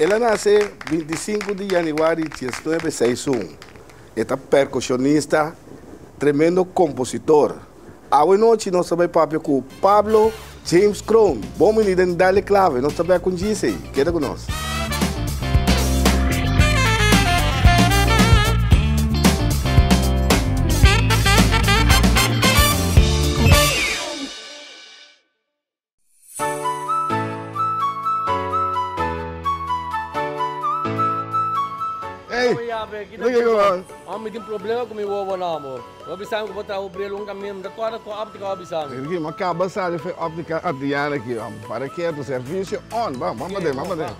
Ela nasce 25 de janeiro de 1961. Esta percussionista, tremendo compositor. Hoje noite nós também papo com Pablo James Chrome. Bom menino, dale clave. Nós também com Gise. Queda conosco. Ami tem problema com meu avô namo. O bisang ko botar o brelo um caminho da tua tua óptica o bisang. Aqui, mas acaba sale foi óptica atiana aqui, para que o serviço on, vamos, vamos ver, vamos ver.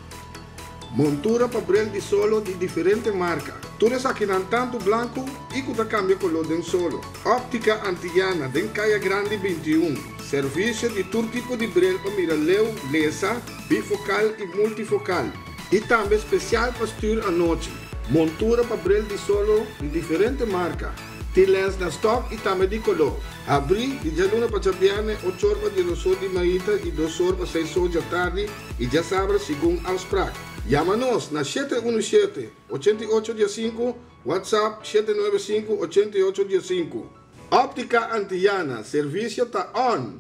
Montura para brel de solo de diferente marca. Tudo aqui não tanto branco e que cambia color de solo. Óptica antiana, den Caia Grande 21. Serviço de todo tipo de brel para miraleu, lesa, bifocal e multifocal. E também especial para à noite. Montura para brel de solo de diferente marca. Tem lens na stock e também de color. Abri e já luna para chapiane, 8 horas de nosso de maíta e 2 horas para 6 horas da tarde e já sabe segundo aos prac. Llama-nos na 717-8815, WhatsApp 795-8815. Óptica Antiana, serviço está on.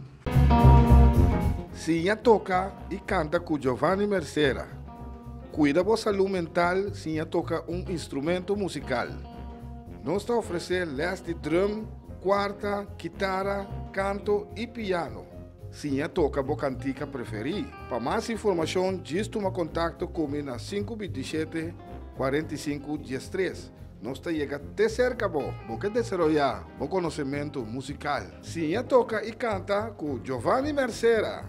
Sinha toca e canta com Giovanni Mercera. Cuida vossa saúde mental sem tocar um instrumento musical. Nós está oferecendo les de drum, quarta, guitarra, canto e piano. Sim, toca a cantica preferida. Para mais informação, diz toma contato comigo na 527 45 13. Nós está chega até cerca, bo, porque desenvolver o conhecimento musical. Sim, toca e canta com Giovanni Mercera.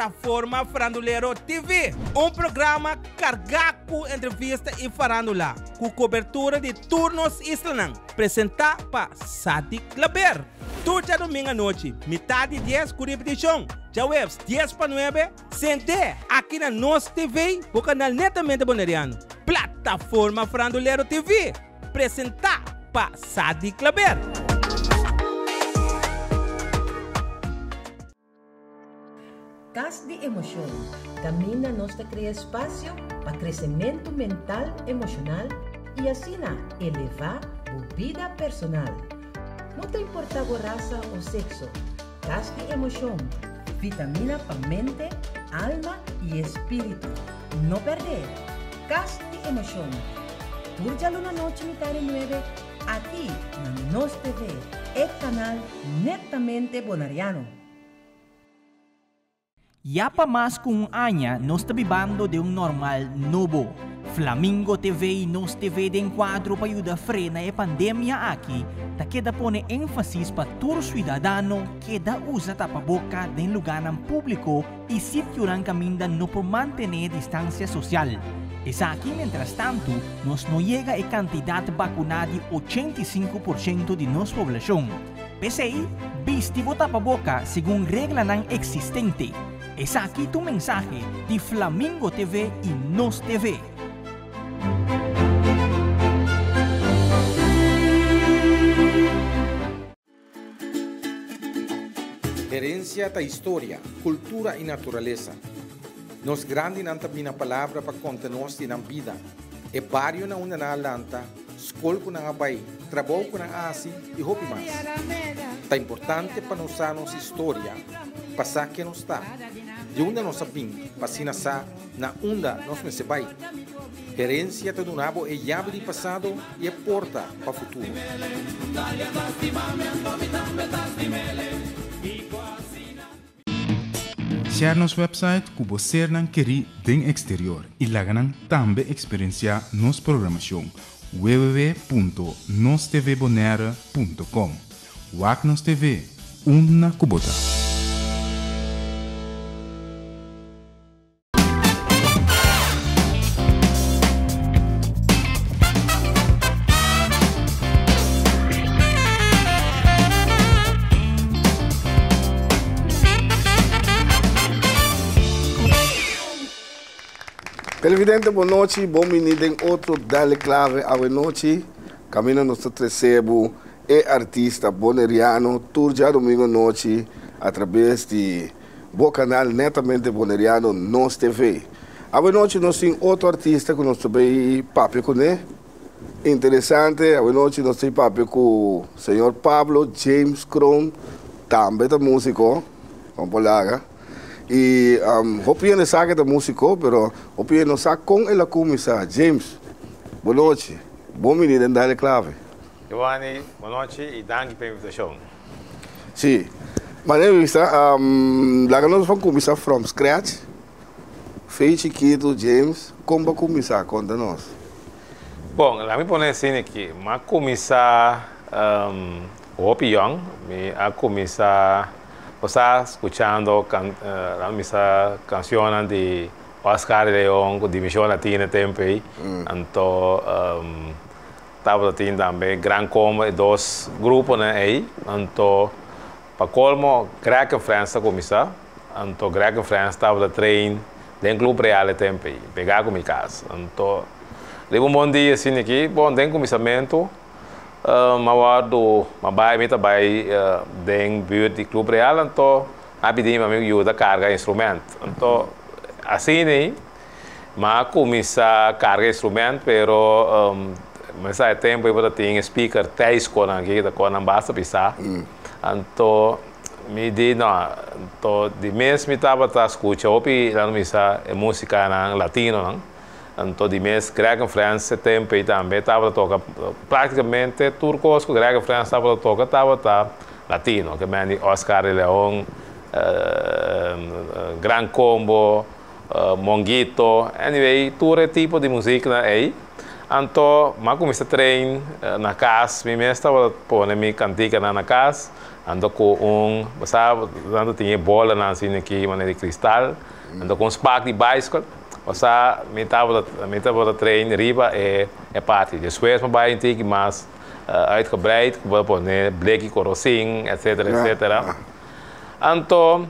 Plataforma Farandulero TV, um programa cargado com entrevista e farandula, com cobertura de turnos islanang, apresentado para Sadi Claber. Tudo domingo à noite, metade 10 com repetição. Já webs 10 para 9, sente aqui na nossa TV, o canal Netamente Boneriano. Plataforma Farandulero TV, apresentado para Sadi Claber. Cas de emoção. Camina nossa cria espaço para crescimento mental, emocional e assim elevar a vida personal. Não te importa a raça ou sexo. Cas de emoção. Vitamina para mente, alma e espírito. Não perder. Cas de emoção. Turja Luna Noche Mitad 9 aqui na Nos TV, e canal netamente bonariano. Ya pa mas kung anya nos tabibando de um normal novo. Flamingo TV Nos TV de enquadro para ayuda frena e pandemia aqui, ta queda pone énfasis pa todo cidadano queda usa tapaboca de lugar ng público e sitio ng caminda no por mantener distancia social. Es aquí, mientras tanto, nos no llega a cantidad vacunada de 85% de nuestra población. PCI, vistivo tapaboca según regla existente. Es aquí tu mensaje de Flamingo TV y Nos TV. Herencia da história, cultura e natureza. Nos grande nanta bina palavra para contar-nos de vida. E barrio na una na lanta, escola com na bai, trabalho com na asi e hopi mais. Tá importante para nós nossa história, passar que nos está. De onde nós sabim, passina sa, na onda nós me sebai. Herência do nabo é llave de passado e é porta para o futuro. Share nos website ku você não querer den exterior e lá também experienciar nos programação www.nostvbonera.com Wagnos TV, una kubota. Televidente, boa noite, bom menino outro Dale Clave à noite. Caminho nosso terceiro é artista boneriano, turja domingo noite, através de o canal netamente boneriano Nos TV. A noite nós temos outro artista que nós também papo com ele. Interessante, a noite nós temos papo com o senhor Pablo James Kron, também é músico, vamos polaga. E um, hopi não sabe da músico, pero hopi não sabe com ele começar. James, boa noite. Bom menino, andar clave. Giovanni, boa noite e danke pela invitação. Sim. Mas eu um, lá nós vamos começar from scratch. Fez chiquito, James, como vai começar? Conta nós. Bom, lá me põe assim aqui, mas começar um, o young, me a começar você escuchando can, uh, a missa canções de Oscar León, División Latina tempo aí, mm. então um, estava tendo também Gran Combo e dois grupos né aí, então para colmo, Greg e França começar, então Greg e França estava trein den clube real tempo aí, pegar com minha casa, então leva um bom dia assim aqui, bom, tem começamento, mawado mabai mita bai uh, den buurt di club real então abidi ma meu ajuda carga instrumento então assim nem ma começa carga instrumento pero um, mas é tempo eu tinha speaker 10 com aqui da com não basta pisar mm. então me di no to di mes mi tava ta escucha opi la misa música na latino não mês, Greg França tempo também estava a tocar praticamente turcos que Greg França estava a tocar, estava tá latino, que é Oscar León, uh, Gran Combo, uh, Monguito, anyway, todo tipo de música aí. Então, mas comecei a treinar na casa, mesmo estava pondo minha cantiga na casa, ando com um, sabe, ando tinha bola na assim aqui, maneira de cristal, ando com um spark de bicycle, Osa metade metade trein riba é é parte. Depois mas vai ter que mais uh, uitgebreid, we poner blikje corosing, etc. etc. Então,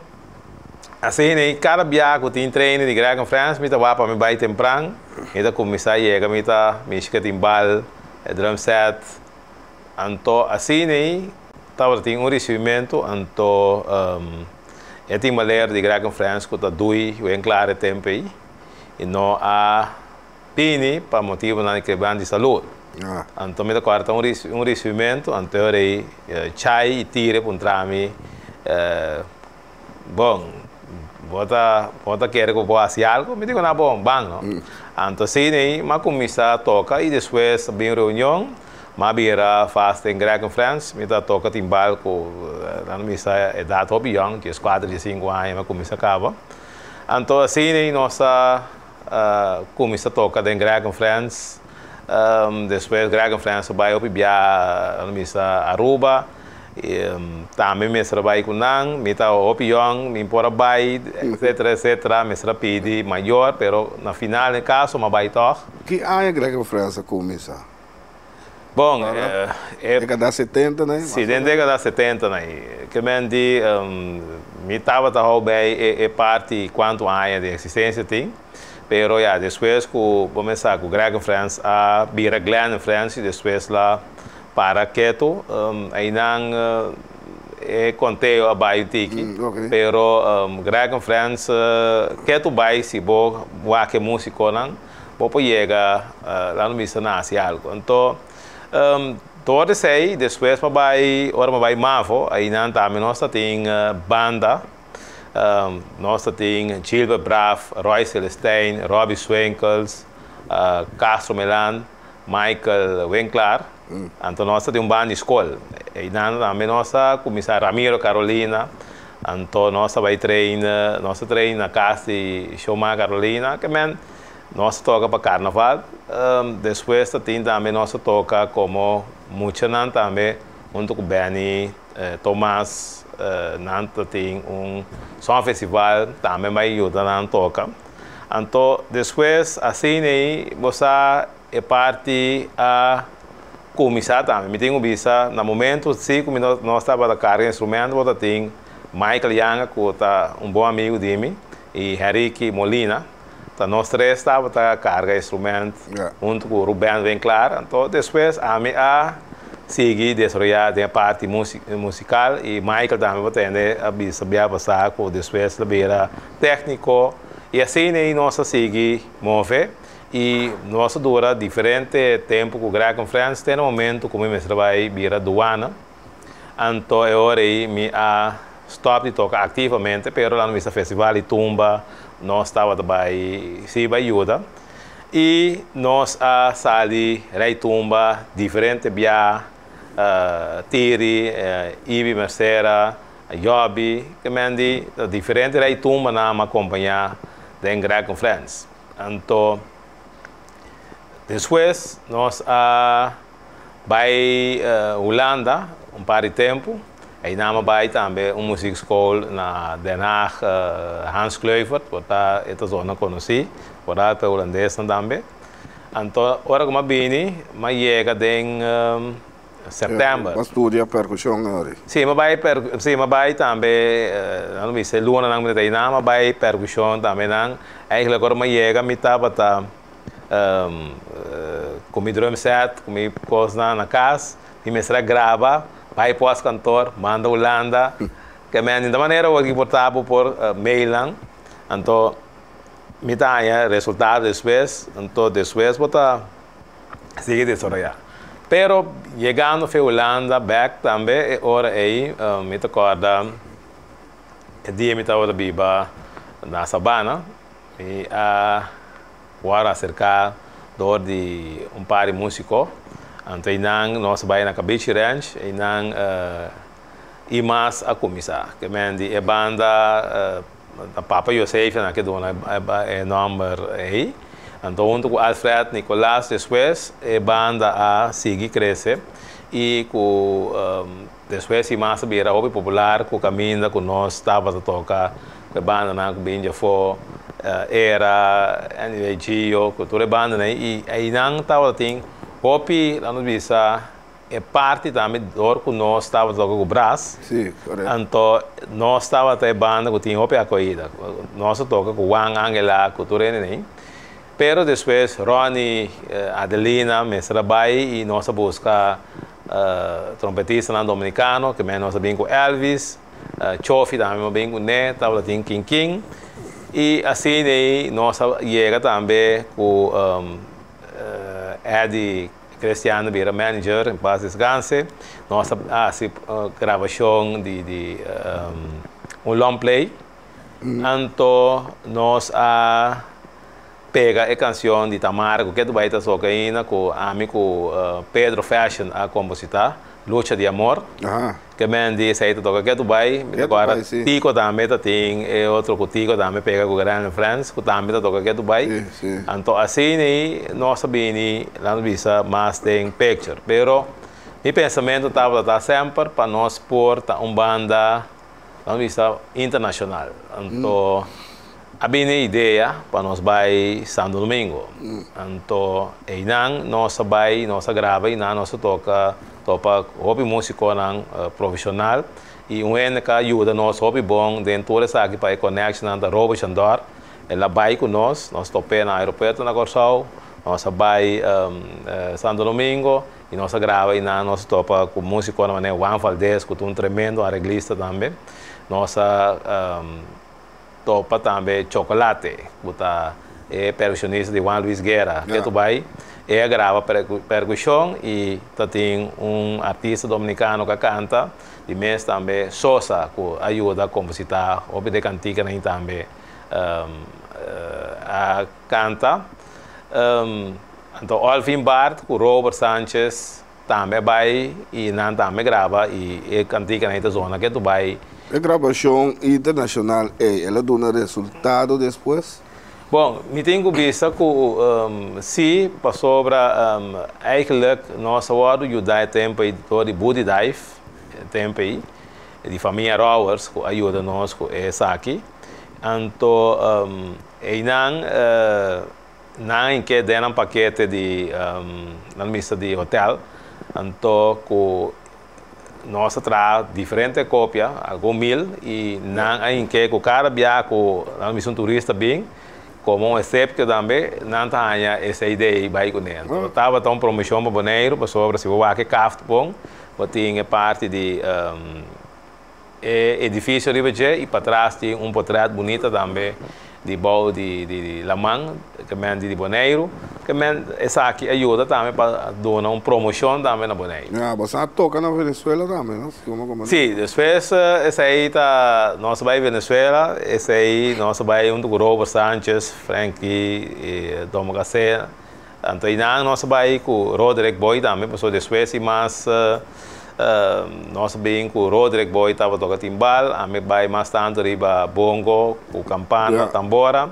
assim, né, cada que tem treino de Greg me vai para me vai temprano, então começar a chegar, me tá, me esquece timbal, drum set. Então, assim, né, estava tem um recebimento, então, um, eu tenho uma ler de Greg em França que está dois, bem claro tempo aí e não há pini para motivo na quebrança de saúde. Ah. Então, me corta um, um recebimento, então, aí, chai e tire para um trame. Uh, bom, bota, bota quer que eu faça algo, me digo, não, bom, bang, não? Mm. Então, assim, aí, mas começa a tocar e depois, bem reunião, mas vira faz em Greg em France, me dá toca timbal com, na missa é data obião, que é 4 e 5 anos, mas começa a acabar. Então, assim, aí, nossa uh, começa a tocar em Greg France. Um, depois Greg France vai para Bia, missa Aruba. E, também me trabalho com Nang, me está opião, me embora vai, etc, etc, me pedi maior, pero na final, no caso, me vai tocar. Que ano Greg France começa? Bom, é, é, década de 70, né? Sim, dentro da década de 70, né? Que me di, um, me estava a bem, é, é parte quanto ano de existência tem. Pero ya, después que começar com Greg em France, a Bira Glenn em France, depois lá para Keto, um, aí não uh, é contei a bairro tiki, mm, okay. pero um, Greg em France, uh, Keto vai se bo, boa que músico não, bo chega uh, lá no missa nasce algo. Então, um, todo depois vai, ora vai Mavo, aí não também nós tem uh, banda, um, nós temos Gilbert Braff, Roy Celestine, Robbie Swinkles, uh, Castro Melan, Michael Winkler. Mm. Então nós temos um bando de escola. E também nós começar Ramiro Carolina. Então nós vai treinar, nós treina na casa de Shoma Carolina, que men nós toca para carnaval. Um, depois tem também nós toca como muito também junto com Benny, eh, Tomás uh, Nanta tem um som festival, também vai ajudar na toca. Então, depois, assim, aí, você é parte a começar também. Me tenho visto, no momento, sim, como nós estávamos a carregar instrumento, você tem Michael Young, que é um bom amigo de mim, e Henrique Molina. Então, nós três estávamos a carregar instrumento, yeah. junto com o Ruben Winkler. Então, depois, a, a seguir desarrollar a parte musical e Michael também vai ter a saber passar com depois da técnico. E assim aí nós seguir mover e nós dura diferente tempo com Greg Conference tem um momento como eu trabalho vira aduana então é hora aí me a stop de tocar ativamente pero lá no festival e tumba nós estava também se vai ajuda e nós a sali rei tumba diferente via uh, tiri uh, ibi mercera Jobi, que mendi diferente rei tumba na acompanhar den Greg Conference então depois nós a vai uh, Holanda um par de tempo Aí nama vai também uma música school na Den Haag, uh, Hans Kluivert, wat daar esta zona conheci, wat daar pe holandês também. Então, ora como bini, mas chega em um, setembro. Mas estudia percussão agora? Sim, mas vai per, sim, mas vai também, uh, não sei, luna nang me na, mas vai percussão também nang. Eigenlijk agora mas chega me tava tá um, uh, com mi drum set, com mi coisa na casa, e me será grava vai para o cantor, manda Holanda, que me da maneira o que portava por uh, mail lang, então me dá ya resultado depois, então depois bota sigue desarrollar. Pero chegando a Holanda, back também, hora aí, uh, me recorda, o dia me estava biba na sabana, e a uh, agora cercar de um par de músicos, Então, inang nós vai na Cabiche Ranch, inang uh, imas a comisa, que mendi e banda uh, Papa Yosef na que dona é number aí. Então, junto com Alfred Nicolás depois, e banda a seguir crescer e com um, depois imas vira hobby popular com caminho com nós estava a tocar a banda na que binja for uh, era anyway Gio, cultura banda né e aí não estava tem Hopi, lá no Bisa, é parte também do que nós estávamos com o Brás. Sim, correto. Então, nós estávamos até banda que tinha Hopi acolhida. Nós toca com Juan Angela, com o Turene. Pero depois, Ronnie, Adelina, me trabalha e nós busca uh, trompetista no dominicano, que nós bem com Elvis, uh, Chofi também bem com Né, estava tem King King. E assim, aí, nós chega também com um, Eddie Cristiano vira manager em paz descanse. Nós ah, se uh, gravação de, de um, um long play. Mm. Então, nós a pega a canção de Tamara, que tu vai estar socaína com amigo uh, Pedro Fashion a compositar. Lucha de Amor, Ajá. que me diz aí, toca que tu vai, agora Tico também tem, e outro com Tico também pega com o Grand France, que também toca que tu vai. Então, assim, nós sabemos, lá no Visa, mas tem picture. Pero, meu pensamento estava tá sempre para nós pôr uma banda, lá no Visa, internacional. Então, mm. A minha ideia para nós vai Santo Domingo. Mm. Então, e não, nós vai, nós grava e não, nós toca topa hobby músico nang uh, profissional e um ene ka ajuda nós hobby bom dentro dessa aqui para connection da Robert Chandor ela vai com nós nós tope na aeroporto na Corsal nós vai um, uh, Santo Domingo e nós grava e na nós topa com músico na maneira Juan Valdez com um tremendo arreglista também nós um, topa também chocolate que é percussionista de Juan Luis Guerra que tu vai ela grava percussão e tem um artista dominicano que canta e mês também Sosa que ajuda a compositar ou de cantiga também um, uh, a canta. Um, então Alvin Bart com Robert Sanchez também vai e não também grava e, e cantiga na zona que tu vai a gravação internacional ela dá resultado depois Bom, me tenho visto que um, se passou para um, eigenlijk nossa hora de dar tempo aí de body dive tempo aí de família Rowers que ajuda nós com essa aqui. Então um, e não uh, não em que deram um paquete de um, na missa de hotel. Então que nós traz diferente cópia algum mil e não em que o cara viaja com a missão turista bem como um exemplo também, não tinha essa ideia vai com ele. Então, estava tão promoção para Boneiro, para sobre se o que cafto bom, tinha parte de um, edifício Ribeirão e para trás tinha um portrait bonito também de bom de, de, de Lamang, que é de Boneiro, que é essa aqui ajuda também para dar uma promoção também na Boneiro. Ah, você toca na Venezuela também, não? Sim, depois esse aí tá, nós vai Venezuela, esse aí nós vai junto com Robert Sanchez, Frankie Dom Gacé. Então, nós vai com Roderick Boy também, pessoal depois e mais uh, Uh, nós bem com o Roderick Boy estava tocando timbal, a mim vai mais tanto riba bongo, com campana, yeah. tambora.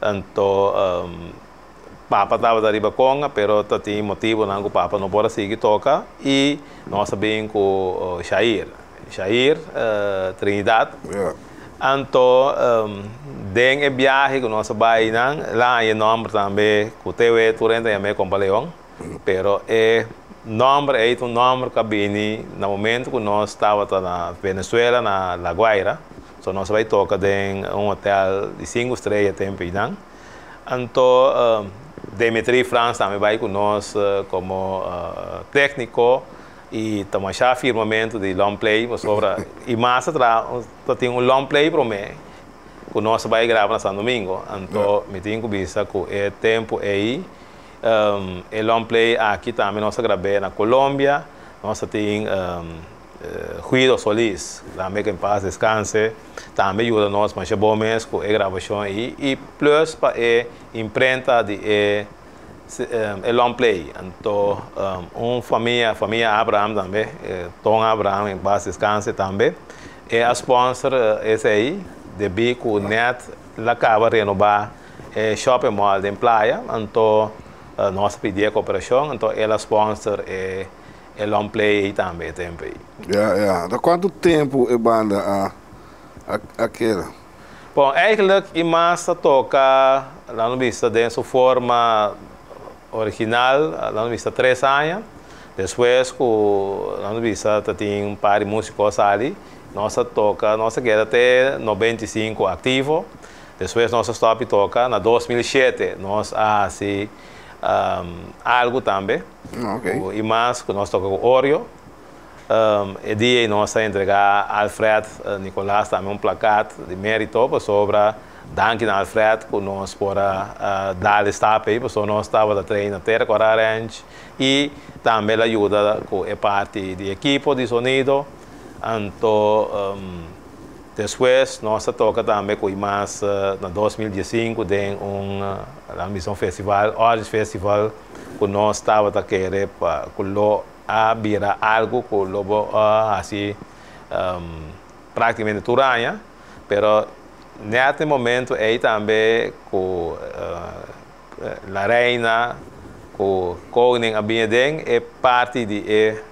Então, um, Papa estava da riba conga, pero tinha motivo não que o Papa não pode seguir toca e nós bem com o Shair, Shair, uh, Trinidad. Yeah. Então, um, den e viagem que nós vai lá em nome também, com o TV Turenta e a minha companhia, pero é nome é um nome que vem no momento que nós estávamos na Venezuela, na La Guaira. So nós vai tocar em um hotel de cinco estrelas tempo então. Então, uh, Dimitri Franz também vai conosco uh, como uh, técnico e também já firmamento de long play sobre e mais atrás tem um long play para mim que nós vai gravar na São Domingo. Então, me tenho que ver que é tempo aí um, long play aqui também nós gravamos na Colômbia, nós temos um, uh, Guido Solis, também que em paz descanse, também ajuda nós mas é bom mesmo com a gravação aí, e plus para a imprenta de e, um, long play. Então, um, família, família Abraham também, eh, Tom Abraham em paz descanse também, e a sponsor uh, esse aí, de bico net, ela acaba renovar é shopping mall de praia, então uh, nós pedimos cooperação, então ela sponsor é, é long play também também. Yeah, yeah. Há quanto tempo a banda a, a, aquela? Bom, eigenlijk e massa toca lá no vista de sua forma original, lá no vista três anos. Depois, lá no vista tem um par de músicos ali. Nossa toca, nossa queda até 95 ativo. Depois nossa stop toca na 2007. Nós assim um, algo também. Okay. O, e mais que nós tocamos Oreo. Um, e dia nós entregar Alfred uh, Nicolás também um placate de mérito sobre Danke Alfred que nós para uh, dar estape aí, porque nós estava da treina terra com a range e também ajuda com a parte de equipo de sonido. Então, um, depois nós toca também com mais na 2015 tem um a missão festival, hoje festival, que nós estava a querer para abra algo que lo uh, assim um, praticamente turanha, pero neste momento aí também com uh, a reina, com Koning Abinadeng é parte de é,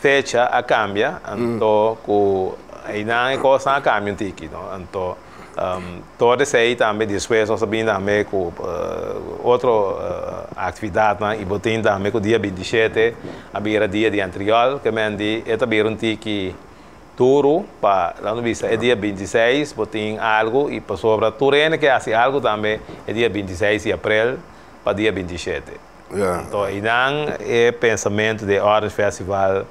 fecha a cambia, então com aí não é coisa a cambia um tiki, então um, todo esse aí também depois nós sabemos também com uh, outra uh, atividade né? e botem também com dia 27 havia dia de anterior que me andi é também um tiki duro para lá no vista é dia 26 botem algo e para sobre turene que assim algo também é dia 26 de abril para dia 27 yeah. então e não é pensamento de Orange Festival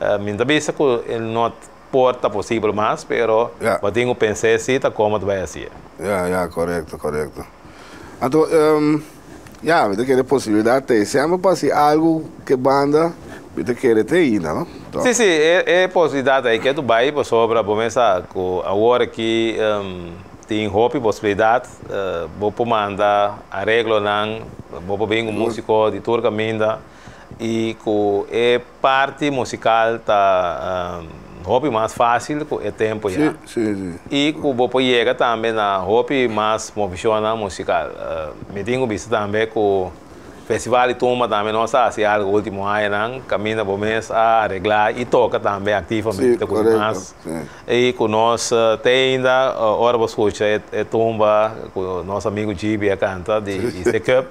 uh, me também que ele não porta possível mais, pero yeah. eu tenho está como vai ser. Yeah, yeah, correto, correto. Então, um, yeah, você quer possibilidade de sempre para algo que banda você quer ter ainda, não? Então. Sim, sim, é, é possibilidade aí que tu vai para sobre, começar com agora que um, tem roupa possibilidade, uh, vou mandar arreglo não, vou bem um músico de turca minda e com é parte musical tá um, hobby mais fácil é tempo já. Sim, sim, E que você chega também na hobby mais profissional musical. Uh, me tenho visto também o festival de turma também nós assim algo último ano, não? caminha por mês a arreglar e toca também ativamente com nós. E com nós tem ainda, hora você escuta, é, é tumba, com o nosso amigo Gibi canta de, de Cup,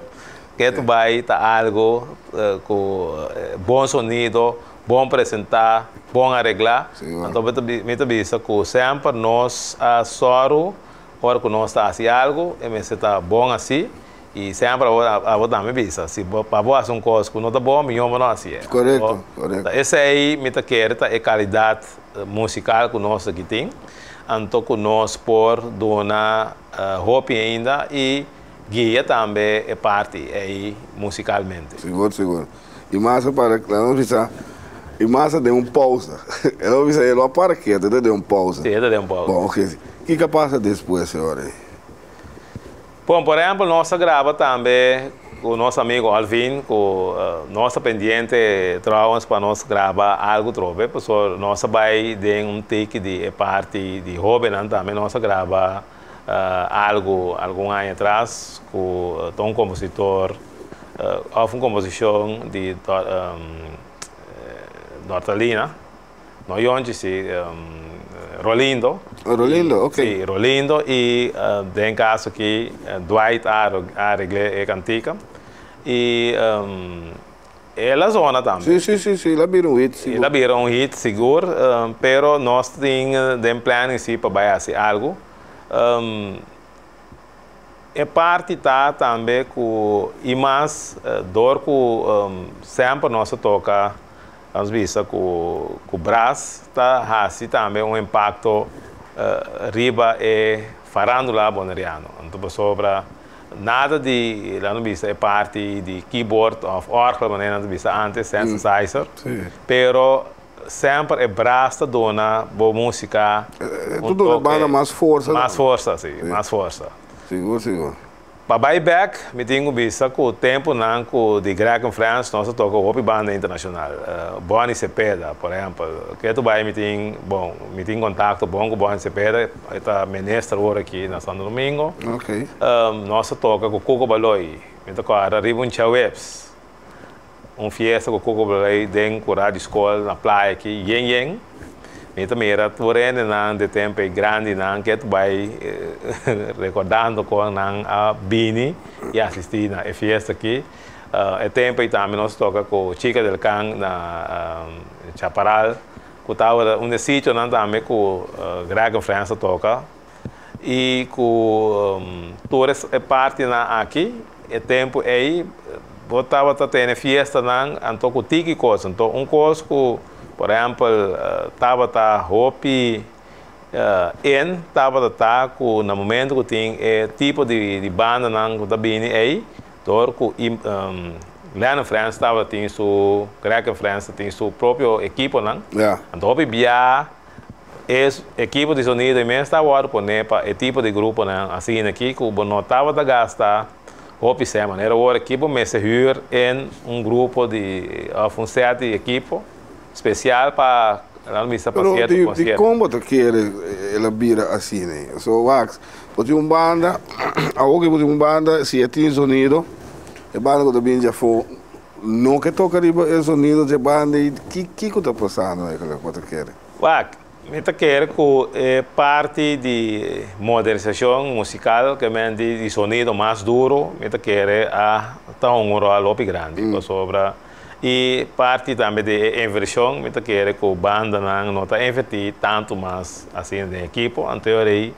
que tu vai tá algo uh, com uh, bom sonido, bom apresentar, bom arreglar. Sim, então, me vista que sempre nós a soro hora que nós está assim algo, e me está bom assim, e sempre a votar me visa. Se para fazer um coisa que não está bom, chama não assim. Correto, correto. Esse aí, me está querendo, é qualidade musical que nós aqui tem. Então, que nós por dona uh, roupa ainda e guia também é parte aí musicalmente. Seguro, seguro. E mais para que não precisa e massa deu um pausa. Ela disse, ela para que ela deu um pausa. Ela deu um pausa. Bom, ok. O que que passa depois, senhora? Bom, por exemplo, nós grava também com o nosso amigo Alvin, com uh, nossa pendiente trabalhamos para nós gravar algo trove, porque nós vai ter um take de parte de hobby, também nós grava uh, algo algum ano atrás com uh, um compositor, uh, uma composição de um, Nortalina, noi oggi si um, Rolindo. Rolindo, ok. Sì, Rolindo e uh, den caso che uh, Dwight ha, ha regle e cantica. E um, e la zona também. Sim, sim, sim, sim, lá vira um hit, seguro. Lá vira um hit, seguro, um, pero nós temos den plano em si para fazer algo. Um, e parte tá também com e mais uh, dor que um, sempre nós toca vamos visto que o Brás está assim também um impacto uh, riba e farandula boneriano. Então, sobre nada de, lá no visto, é parte de keyboard of orgel, mas não visto antes, synthesizer, mm. pero sempre é Brás dona boa música. É, é tudo banda mais força. Mais força, sim, sim, mais força. Seguro, seguro. Para back, me tenho visto que o tempo não de Greg em França, nós tocamos uma banda internacional. Uh, Bonnie Cepeda, por exemplo, que tu vai me tem, bom, me tem contato bom com Bonnie Cepeda, está ministro agora aqui na Santo Domingo. Ok. Um, nós tocamos com Coco Baloi, me toca a Ribuncha Webs. Um fiesta com Coco Baloi dentro da escola na praia aqui, Yen Yen. Então, mira, porém, não de tempo grande, que tu vai recordando com a Bini e assistir na festa aqui. Uh, é tempo e também nós toca com Chica del Can na um, Chaparral, que estava um sítio não também com uh, Greg França toca. E com um, todas é parte na aqui, é tempo aí, botava tendo festa não, então com tiki coisa, então um coisa com por exemplo, estava tá hopi uh, en estava tá com no momento que tem é tipo de, de banda não que bem aí, que um, lá na França estava tem su Greca França tem seu próprio equipo não, yeah. então hopi via es equipo de sonido mesmo estava a poner para tipo de grupo não, assim aqui que o não estava a gastar hopi semana era o equipo me se em um grupo de uh, um certo equipo especial para la misa Pero di, di como te quiere ela vira assim, né? So wax, pode um banda, a outra pode um banda, se é tem sonido, é banda que também já foi não que toca o sonido de banda e que que que tá passando aí que você quer? Wax, me te quer que é parte de modernização musical que me de, de sonido mais duro, me te quer a um rolo grande, mm. sobre e parte também de inversão, me que a banda não está investir tanto mais assim de equipo, então aí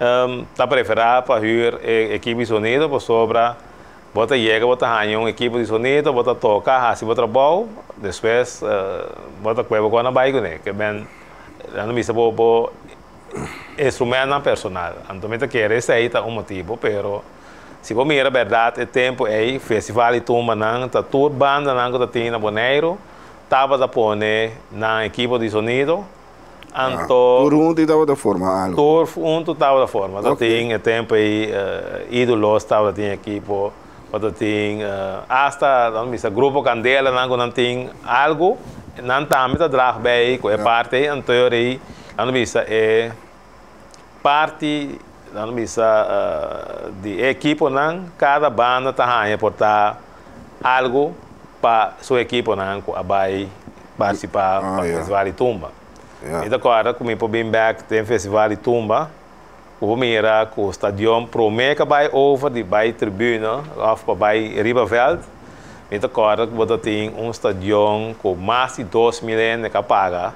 um, tá preferado para vir equipe de sonido, por sobra bota chega, bota ganha um equipe de sonido, bota toca, assim bota bom, depois uh, bota cueva com a bike, né, que bem, não me sabe instrumento personal, então me quer esse aí um motivo, pero se você mira a verdade, o tempo aí, festival e turma não, tá tudo banda não que tem na Boneiro, estava a pôr na equipe de sonido, então, por um estava da forma algo. Por um estava da forma. Okay. Tem tempo aí, uh, ídolos estava tem equipe, ou tem uh, hasta não me grupo Candela não não tem algo, não também tá drag bem com a parte, então aí não me é parte não misa uh, de equipo não cada banda tá aí portar algo para sua equipo não vai participar ah, yeah. festival de tumba yeah. então agora como para bem back tem festival de tumba o mira com o estadião promete vai over de vai tribuna of para vai Riverveld então agora você tem um estadião com mais de 2 mil que paga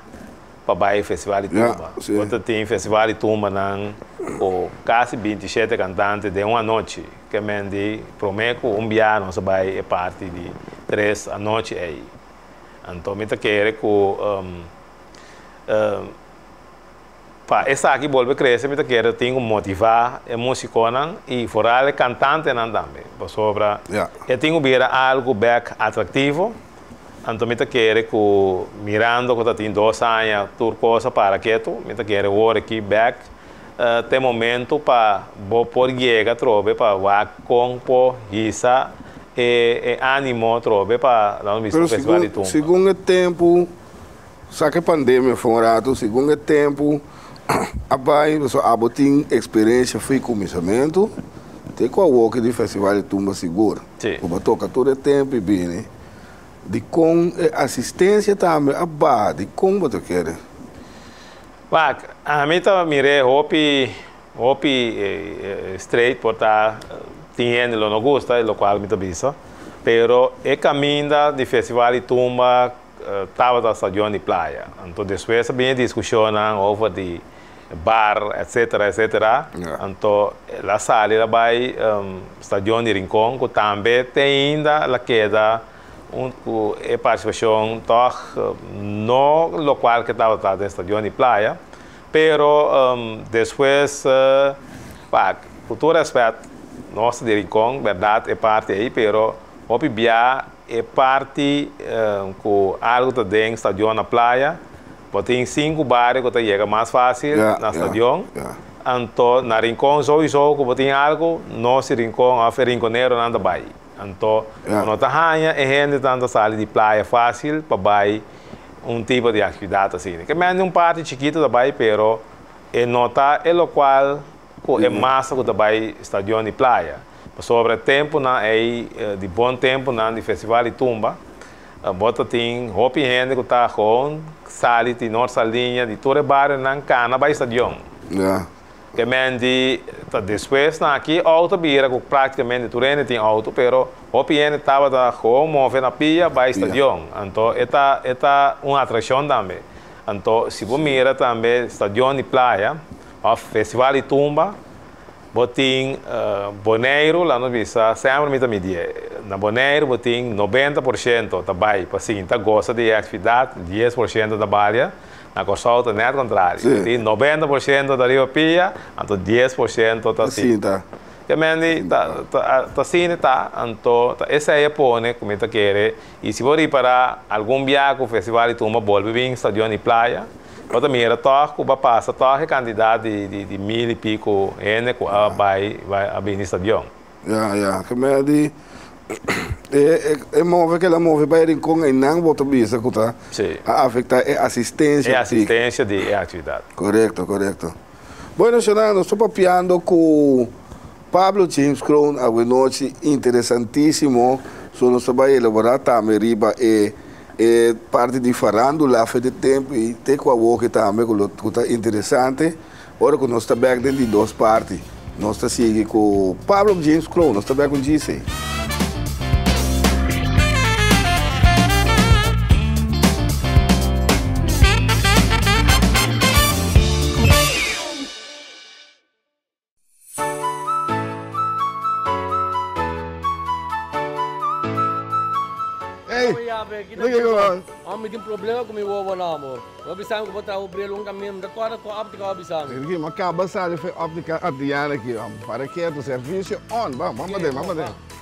para bair festival de tumba. Yeah, Outra tem festival de tumba não o quase 27 cantantes de uma noite que me prometo um dia nós vai é parte de três a noite aí. Então me quer que um, um, para essa aqui volve crescer me quer tenho motivar a música e fora cantante não também. Sobre yeah. eu tenho ver algo back atrativo então, me quer que mirando que tem dois anos, tudo coisa para quieto, me quer agora aqui back, uh, tem momento para vou por chegar trove para vá com por risa e, e ânimo trove para dar um festival de tumba. Segundo o tempo, sabe que a pandemia foi um rato, segundo o tempo, a bai, a botin experiência foi começamento, tem a walk de festival de tumba seguro. Sim. O toca todo tempo e bem, de com eh, assistência também, a bah, de como você quer? Bah, a mim tá mire hopi hopi eh, straight por tá tiene lo no gusta, lo cual me bisa. Pero e caminho de festival de tumba estava da estação de praia. Então depois bem discussão over de bar, etc, etc. Yeah. Então, a sala vai um, estação de Rincón, que também tem ainda a queda un, e participação toch no lo cual que estava atrás desta Johnny Playa, pero um, depois, uh, pá, com todo respeito, nossa de Rincón, verdade, é parte aí, pero hopi bia é parte um, com algo que tem estadião na praia, tem cinco bares que chega mais fácil yeah, na estadião. Yeah, yeah. Então, na Rincón, só e só, que tem algo, nosso Rincón, a Rinconeiro, nada vai. Então, yeah. quando hanya e gente tanto sala de praia fácil para vai um tipo de atividade assim. Que é um parte chiquito da vai, pero é nota é o qual é massa que da vai estadião de praia. Sobre tempo na é de bom tempo na de festival de tumba. Bota tem roupa gente que está com sala de norte salinha de todo bairro na cana vai estadião. Yeah que mendi tá depois na aqui auto bira que praticamente turene tem auto pero o piene estava da com move na pia vai estadião então eta eta uma atração também então se você mira também estadião de praia o festival de tumba botin uh, Boneiro lá no Visa sempre me também na Boneiro botin 90% também para sim tá gosta de atividade 10% da balha na consulta net contrário. Sim. Tem 90% da Rio Pia, então 10% da Cinta. Que mendi, tá, tá, tá cine tá, então, essa é a pone, como tá querer, e se você para algum viagem, festival e turma, volve vir estadião e praia, outra mira toque, o passa toque candidato de, de, de mil e pico N, vai, vai a vir estadião. Ja, ja, que mendi, é, é, é move que ela move para ir com e não bota bisa tá a afetar é assistência é assistência de é atividade correto correto bueno Fernando estou papiando com Pablo James Crown a noite interessantíssimo só nós vai elaborar também riba e é parte de farandula de tempo e tem com a walk também que está interessante ora que nós estamos dentro de duas partes. Nós estamos seguindo com Pablo James Crown nós estamos com o GC Kami din problema kung may wawala mo. Mabisaan ko ba tayo brilong kami, dakwara ko optica abisaan. Aqui, mas acaba sabe foi óptica Adriana aqui, ó. Para que o serviço on, vamos, vamos de, vamos de.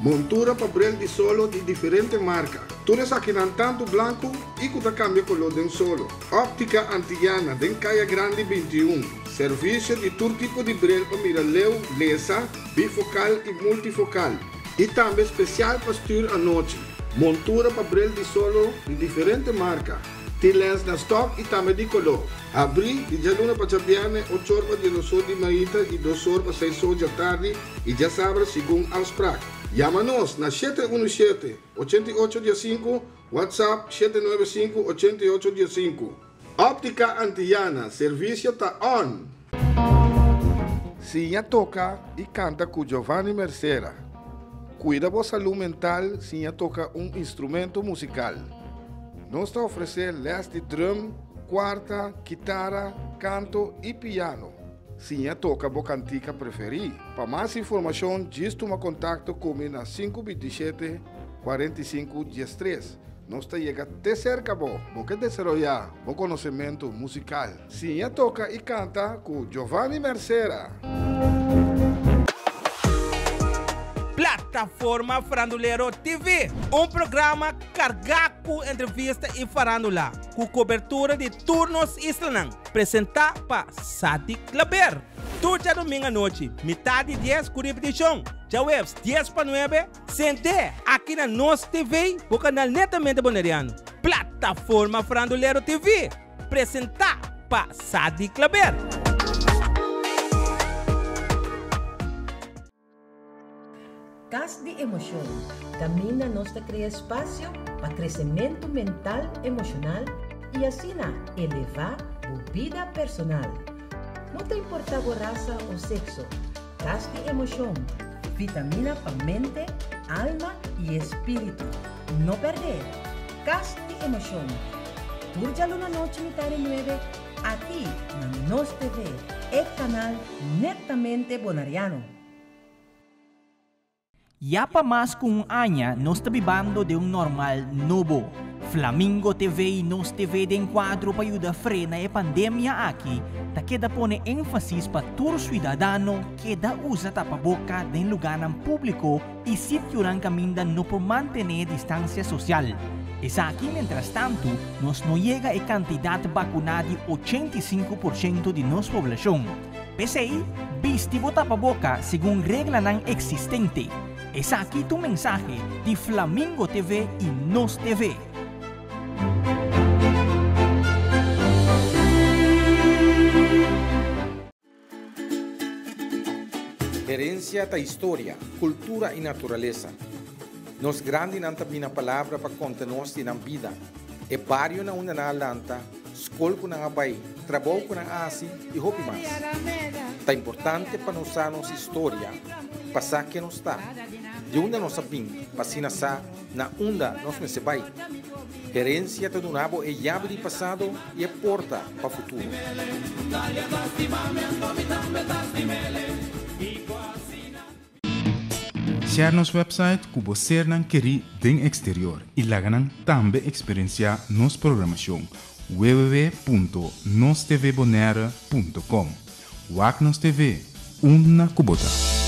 Montura papel de solo de diferente marca. Tunes aqui não tanto branco e que tá cambia color de um solo. Óptica Antiana, den Caia Grande 21. Serviço de todo tipo de brilho para miraleu, lesa, bifocal e multifocal. E também especial para estudar à noite. Montura para brilho de solo de diferente marca. Tem lens na stock e também de color. Abri e já luna para chapiane, 8 horas de nosso de maíta e 2 horas para 6 horas da tarde e já sabe segundo aos prac. Llama-nos na 717 8815 WhatsApp 795 8815 Óptica Antillana, serviço está on. Sinha toca e canta com Giovanni Mercera. Cuida vossa saúde mental sem tocar um instrumento musical. Nós está oferecer les de drum, quarta, guitarra, canto e piano. Se a toca a cantica preferir. Para mais informação, diz uma contato comigo na 527 45 13. Nós chega até cerca, bom, porque desarrollar bom conhecimento musical. Se a toca e canta com Giovanni Mercera. Plataforma Farandulero TV, um programa carregado com entrevista e farandula, com cobertura de turnos islanang, apresentado por Sadi Claber. Tudo domingo à noite, metade 10 com repetição. Já webs 10 para 9, sente aqui na Nos TV, o canal netamente boneriano. Plataforma Farandulero TV, apresentado por Sadi Claber. Cas de Emoção camina nossa cria espaço para crescimento mental, emocional e assim elevar a vida personal. Não tem importa a raça ou sexo. Cas de Emoção, vitamina para mente, alma e espírito. Não perder. Cas de Emoção. Turja Luna Noche Mitad 9, aqui na Nos TV, é canal netamente bonariano. Ya pa mas kung anya nos tabibando de um normal novo. Flamingo TV Nos TV de enquadro para ayuda frena e pandemia aqui, ta queda pone énfasis pa tur cidadano queda usa tapaboca den lugar ng publiko e sitio ng kaminda no por mantener distancia social. Es aquí, mientras tanto, nos no llega a cantidad vacunada de 85% de nuestra población. Pese ahí, vistivo tapaboca según regla existente. Es aquí tu mensaje de Flamingo TV y Nos TV. Herencia da história, cultura e natureza. Nos grande nanta bina palavra para contar-nos na vida. E barrio na una na lanta, escola na abai, trabalho na asi e roupa mais. Tá importante para nós nossa história, passar que não está. De onde nós sabemos, passina sa, na onda nós me sebai. Herência do nabo é chave de passado e é porta para futuro. Share nos website que você não quer den exterior e lá também experienciar nos programação www.nostvbonera.com Wagnos TV, uma kubota.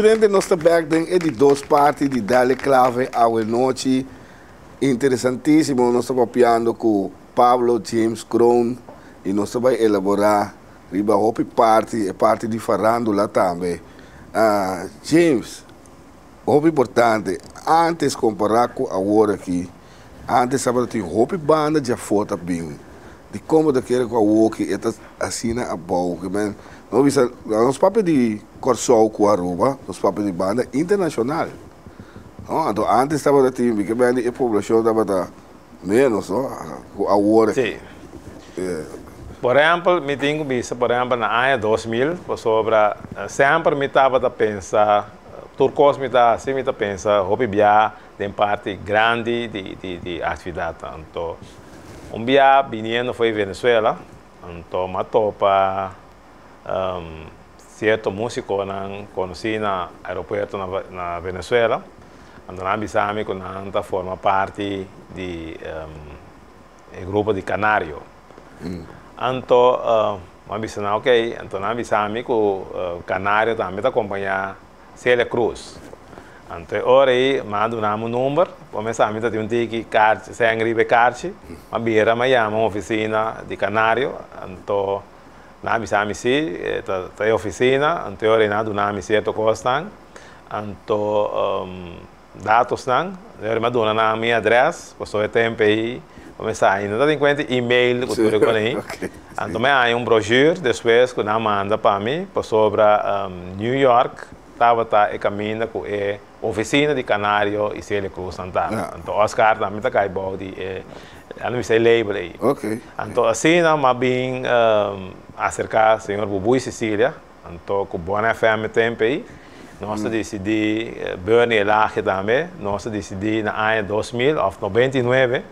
Televidente, nossa backden é de duas partes de Dale Clave ao noite. Interessantíssimo, nós estamos copiando com Pablo James Kroon e nós vamos elaborar riba hopi parte e parte de farandula também. Uh, James, hopi importante, antes comparar com agora aqui, antes estava tinha hopi banda de foto bem, de como daquele com a walkie, eta assina a boa, nós vimos os papéis de Corsol com Aruba, os papéis de banda internacional. Não, então, antes estava da time, que bem a população estava menos, não? A hora. Sim. É. Por exemplo, me tenho visto, por exemplo, na ano 2000, sobre, sempre me estava a pensar, turcos me estava sempre a pensar, hobby via de parte grande de, de, de atividade. Então, um dia vindo foi Venezuela, então, me topa um, certo músico não conheci no aeroporto na, na Venezuela. Nós avisamos que nós forma parte do um, grupo de Canário. Mm. Então, uh, avisamos, ok, então avisamos que o uh, Canário também acompanha Celia Cruz. Então, ora aí, mandamos um número, começamos a ter um tique, sem gripe carte, mas beira, uma oficina de Canário, então, nami sami si ta ta oficina anteriore na do nami si to costan anto um, dados nang der maduna na mi address posso tempo aí começar ainda tá em conta e-mail que tu reconhece okay. anto me há um brochure depois que na manda para mim sobre um, New York estava tá e caminho com a oficina de Canário e Célia Cruz Santana. Yeah. Então Oscar também está cai body e a não sei label aí. Ok. Então assim não mas bem um, acercar o senhor Bubu e Cecília. Então com boa FM tempo aí. Nós mm. decidi Bernie Lache também. Nós decidi na ano 2000 ou 99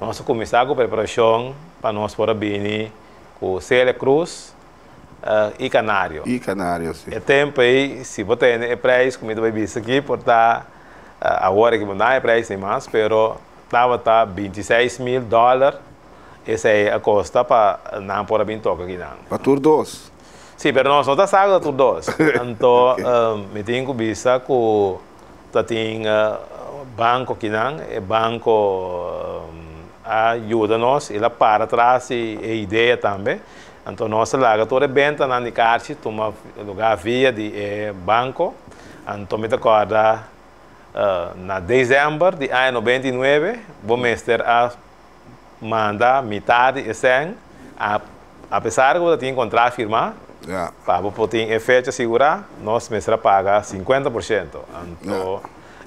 nós começamos a preparação para nós para vir com Célia Cruz uh, e Canário. E Canário, sim. E tempo aí, se você tem o preço, como eu vai ver aqui, por estar uh, agora que não é preço mais, pero estava tá 26 mil dólares, essa é a custa para não por vir tocar aqui não. Para tur dois? Sim, pero nós não está saga tur dois. Então, um, me tenho que que tem uh, banco aqui não, é banco um, ajuda-nos, ele para trás e a ideia também. Então, nós lá, toda venda na Nicarte, toma lugar via de eh, banco. Então, me acorda uh, na dezembro de ano 99, vou mestre a manda metade e sem, a, apesar de eu tinha contrato firmar, yeah. para poder fecha segurar, nós mestre paga 50%. Então,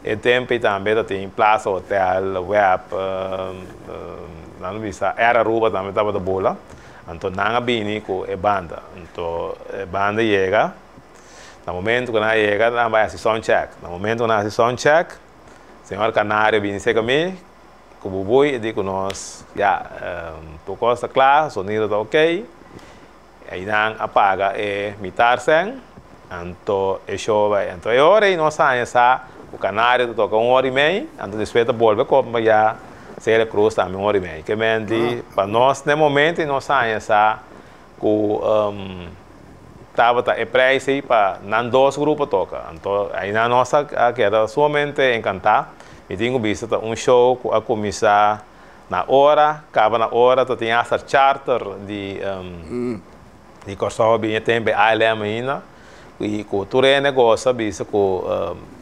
yeah. o tempo também tem plaza, hotel, web, uh, uh, não vista, era Aruba também estava da bola. Então, não bini com a banda. Então, a banda chega, no momento que ela chega, ela vai assistir sound check. No momento que ela assiste sound check, o senhor Canário vem ser comigo, e digo nós, já, um, tu costa claro, sonido está ok, aí não apaga e mitar sem, então, show vai. Então, é hora e nós saímos, o Canário toca uma hora e meia, então depois volta como já Sera Cruz também um hora e meia. Que ah. para nós, no momento, nós saímos com um, estava tá, é preço para não dois grupos toca. Então, aí na nossa queda somente encantar. E tenho visto um show a começar na hora, acaba na hora, tu tinha essa charter de um, mm. de Kosovo, bem tempo, ILM ainda. E com o negócio, visto com um,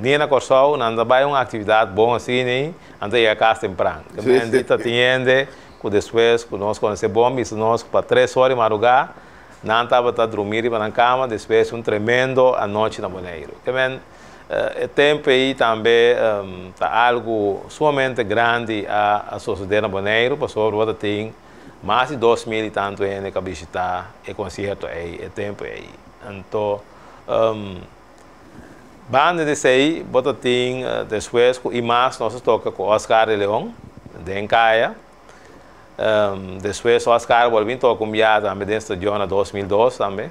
Nina Corsol, nanda vai uma atividade boa assim, né? Anda ia casa temprano. Que me dita tiende, que depois, que nós conhecemos bom, isso nós para três horas de madrugada, não estava a dormir na cama, depois um tremendo a noite na Boneiro. Men, uh, o tempo aí também um, tá algo sumamente grande a, a suceder na Boneiro, para sobre o tem mais de dois mil e tanto ainda que visitar o concerto aí, o tempo aí. Então, um, Banda de sei, bota tem uh, depois com Imas, nós toca com Oscar de Leão, de Encaia. Um, depois Oscar voltou com Mia também dentro de Jona 2002 também.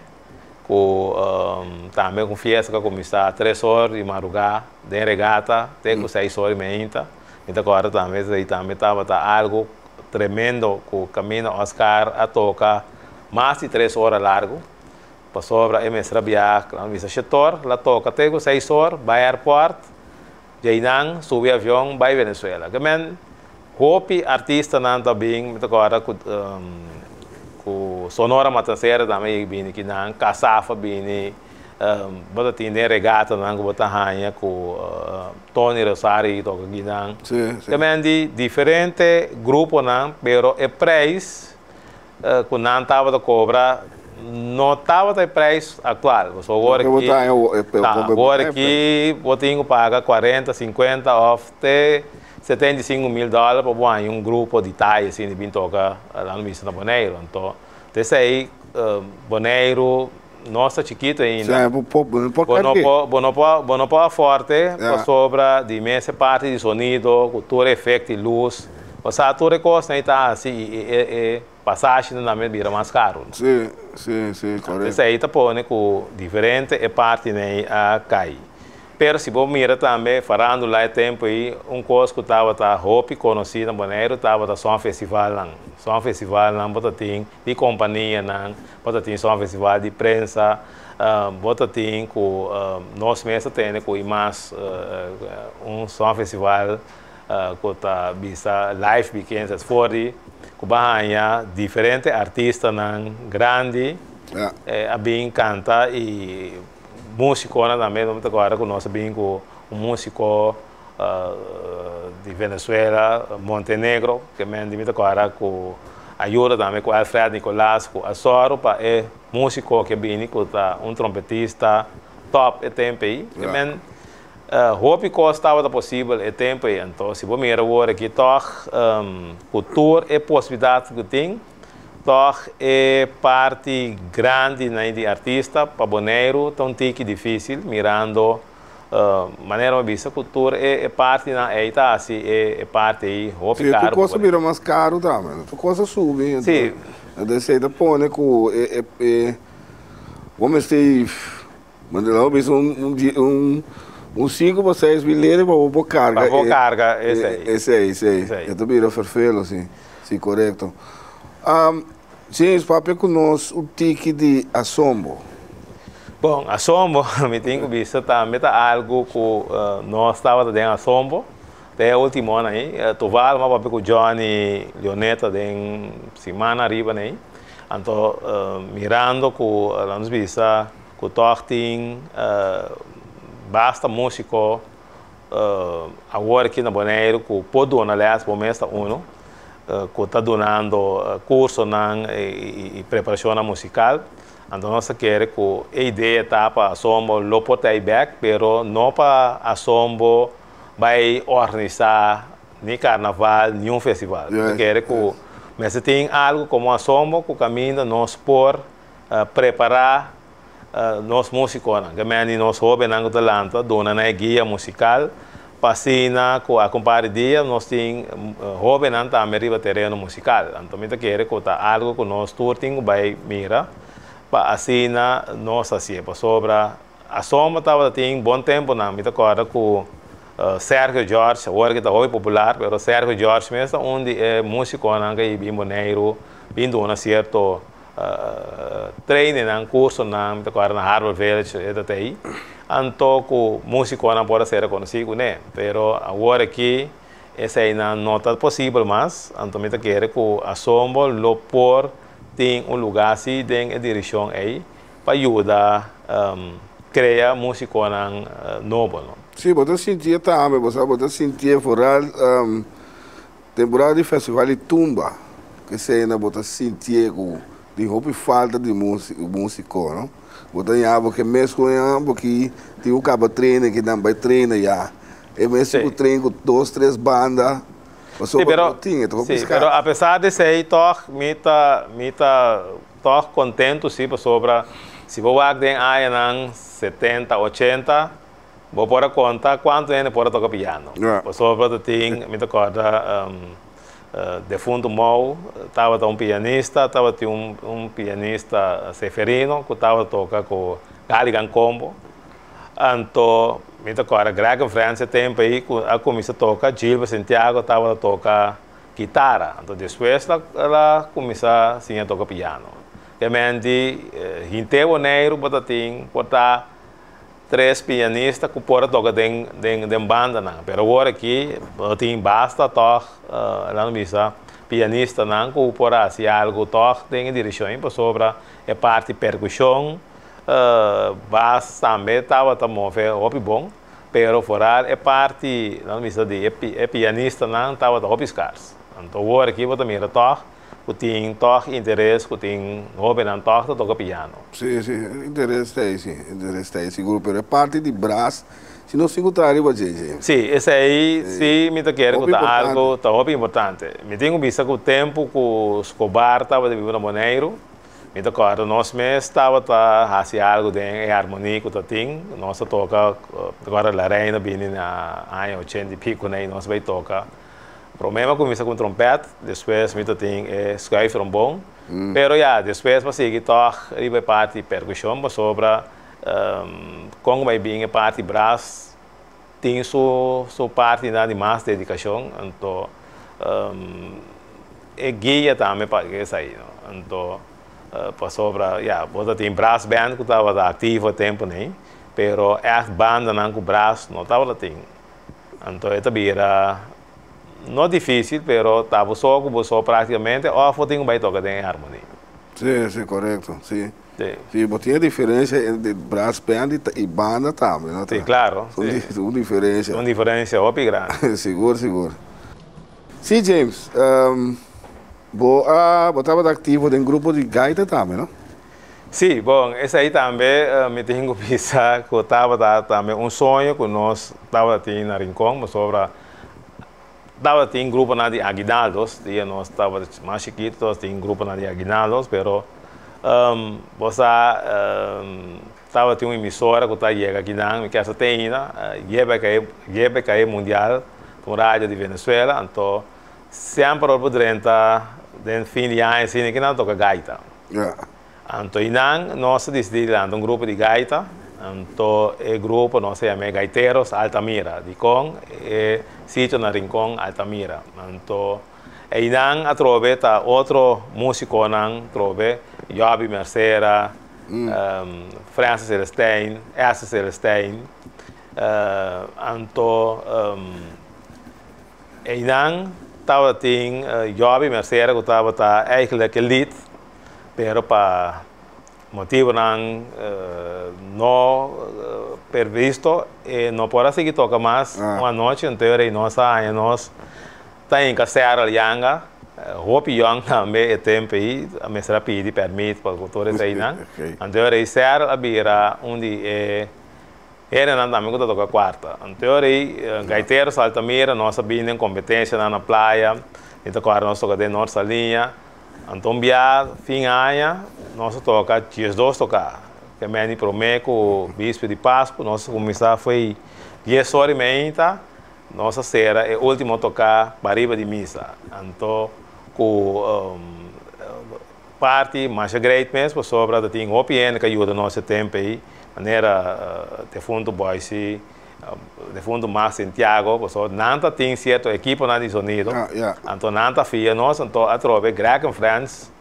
Com, também com fiesta que começou três horas de madrugada, de regata, até com seis horas e meia. Então agora também, aí também estava tá, algo tremendo com o caminho Oscar a tocar mais de três horas largo pa sobra MS Rabiak, lang visa setor, la toca tego sa isor, vai airport, jainang, subi avião, vai Venezuela. Kemen, hopi artista ko ara ku um, ku Sonora Matancera também bini kinang, Kasafa bini, um, bota tinde regata nan ku bota hanya ku uh, Tony Rosari toca. Sim, sim. Kemen di diferente grupo nan, pero e preço uh, ku nan tava da cobra não estava o preço atual. Agora aqui, tá, agora aqui eu tenho paga 40, 50, até 75 mil dólares para um grupo de Thai, assim, de vir tocar lá no Missa Boneiro. Então, desse aí, uh, Boneiro, nossa chiquito ainda. Sim, é, Bonopo forte, yeah. sobra de imensa parte de sonido, cultura, efeito e luz. O seja, toda coisa está assim, e, e, e passagem na minha vira mais caro. Sim, sim, sim, correto. Isso aí está pondo com diferente e parte nem a cair. Pero se você mira também, falando lá tempo aí, um coisa que estava tá roupa conhecida no Bonaire, estava tá só um festival lá. Um festival lá, bota tem de companhia lá, bota tem um festival de prensa, uh, bota tem com uh, nós mesmos tem com mais uh, um só um festival uh, que está bisa live pequenas fora Kubahanha, diferente artista nan grande, yeah. eh, a bem canta e músico na também, não agora com bem com um músico uh, de Venezuela, Montenegro, que me dimita agora com ajuda também com Alfred Nicolás, com Azoro, para é músico que bem com um trompetista, top e tempo aí. Yeah. Men, uh, hoop costava da possível e tempo aí. Então, se você mira agora aqui, toch, um, cultura e possibilidade que tem, toch é parte grande né, de artista, para boneiro, tão tique difícil, mirando uh, maneira vista cultura é, é parte na é assim é, é parte aí hope Sim, caro tu coisa vira mais caro tá mano? Tu coisa sube Sim. Desse da põe com é, é, é vamos ter mas lá um um um um cinco para seis bilhetes para o carga. Para carga esse aí. esse aí esse aí. Eu tô vira ferfelo assim sim correto. Um, James, papo conosco o tique de assombro Bom, asombo, me tenho visto também tá algo que uh, nós estávamos dentro asombo. Até o último ano aí, tu vai mas com Johnny Leoneta de semana arriba aí. Então, uh, mirando que uh, nós vista que tem uh, basta músico uh, agora aqui na Bonaire que pode donar, aliás, uno, uh, que está donando uh, curso e, e preparação musical. Então nós queremos que a ideia está para Sombo lo portar back, pero não para a Sombo vai organizar nem carnaval, nenhum festival. Yes, quero que yes. mas tem algo como a Sombo que o caminho nós por uh, preparar uh, nós músicos, que meni nós jovens na talento, dona na guia musical, passina com a compare dia nós tem uh, jovens também riba terreno musical. Então, eu quero que tá algo que nós tour vai mira pa asina nossa sia pa sobra a soma estava tem bom tempo na me agora com uh, Sérgio Jorge agora que está hoje popular mas Sérgio Jorge mesmo onde é músico na que bem boneiro vindo um certo uh, na curso na agora na Harvard Village é até aí então músico na pode ser conhecido né pero agora aqui essa aí não está possível mas então me quero que a soma lo por um lugar assim tem a direção aí para ajudar um, criar música uh, nova. Não? Sim, você sentia também, você você sentia fora um, temporada de festival de tumba, que você ainda você sentia com de roupa falta de músico, não? Ia que mesmo porque tem um cabo treino que vai treinar já. E mesmo que treino com duas, três bandas, sí, pero, sí, pero a pesar de ser toch, mita, mita, toch contento sim sobre se vou agden aí nang 70, 80, vou pôr a conta quanto é para tocar piano. Yeah. Sobre o ting, mita corda um, uh, defunto mau, estava um pianista, estava um, um pianista seferino que estava tocar com Galigan Combo. Então, Mita agora, Greg em França tempo aí, a começou a tocar, Gilba Santiago estava a tocar guitarra. Então, depois ela, ela começou a tocar piano. Realmente, eh, inteiro neiro, bota tem, bota três pianistas que podem tocar dentro de banda, não. Mas agora aqui, tem basta tocar, uh, lá no pianista, não, que pode fazer algo, tocar, tem direção, sobre a parte percussão, uh, bas também estava a mover hobby bom, pero fora é parte, não me de é, pianista não estava hobby escasso. Então agora aqui vou também tocar, toque interesse, que tem hobby não toca, piano. Sim, sim, interesse tem, sim, interesse tem, seguro, pero é parte de braço, se não se encontrar, vai dizer. Sim, esse aí, sim, me quero que algo, tá hobby importante. Me tenho visto que o tempo que o Escobar estava viver no Moneiro, então, agora, nós mesmos estava a fazer algo de harmonia que tem. Nós toca, agora a reina vem na ano 80 e pico, né? Nós vai tocar. Problema começa com trompete, depois muito tem é sky trombone. Mm. Pero já, depois para seguir toca, aí vai parte percussão, para sobre um, como vai vir a parte braço, tem sua, sua parte de mais dedicação, então um, é guia também para isso aí. Então, uh, passou para, yeah, você tem brass band que estava ativo há tempo, né? Pero é banda não com braço não estava assim. Então, isso era não difícil, pero estava só com você praticamente, ou você tem um baita tocar em harmonia. Sim, sim, correto, sim. Sim, sim mas tinha diferença entre brass band e banda também, não? Sim, claro. Uma diferença. Uma diferença óbvia grande. seguro, seguro. Sim, James. Um, Bo, ah, estava ativo em grupo de gaita também, não? Sim, bom, esse aí também uh, me tenho que pensar que estava também um sonho que nós estava tendo na Rincón, sobre estava um grupo de aguinaldos, dia nós estava mais chiquitos, tinha um grupo de aguinaldos, pero um, você um, estava tendo uma emissora que está chega aqui não, que essa tem ainda, GBKE Mundial, com rádio de Venezuela, então sempre durante o fim de ano, assim, que não toca gaita. Yeah. Então, inang, nós decidimos um grupo de gaita, então o grupo nós chama Gaiteros Altamira, de com e sítio na Rincón Altamira. Então, e inang a trove ta outro músico nang trove, Jobi Mercera, mm. um, Francis Celestein, Essa Celestein, uh, então, um, e inang estava tem uh, Jobi Mercera que estava tá eigenlijk lid pero para motivo não uh, não uh, previsto e não pode seguir tocar mais ah. uma noite inteira e nós aí nós tá em Castelo Alianga. Hopi Young também é tempo aí a mestra pede permite para todos aí não então aí ser a bira onde é era não também que toca quarta então aí gaiteiro Saltamira nossa bina em competência na praia então agora nós toca de nossa linha então, bia fim aia, nós toca, dias dois tocar. Que me promete o bispo de Páscoa, nós começar foi 10 horas e meia, nossa será é o último tocar para de missa. Então, com um, parte mais great mesmo, sobre a tem OPN que ajuda nosso tempo aí, maneira uh, de fundo boys de fundo mais Santiago, porque nanta tem certo equipo na de sonido, ah, yeah. então nanta fia nós então a trove Greg and Friends